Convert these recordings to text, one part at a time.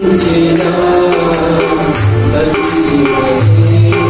जिना बल्कि रहे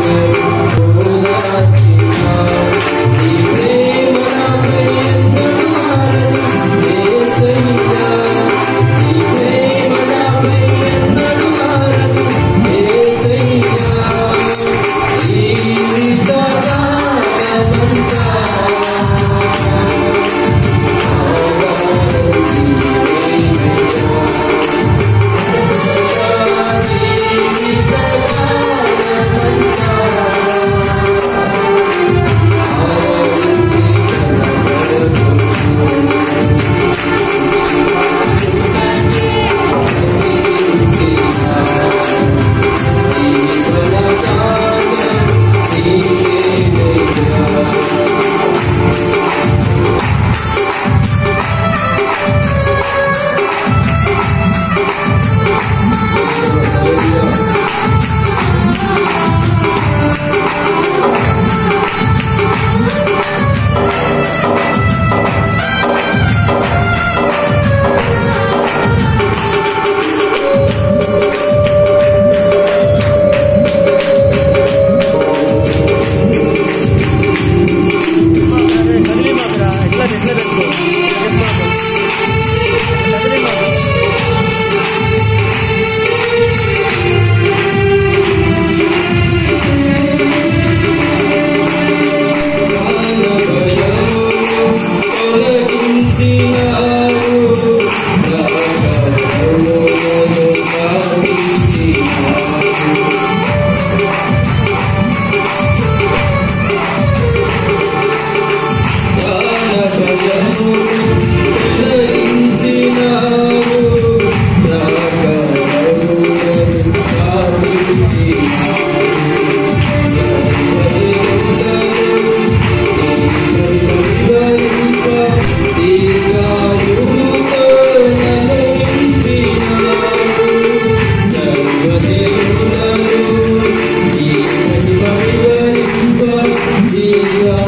see dear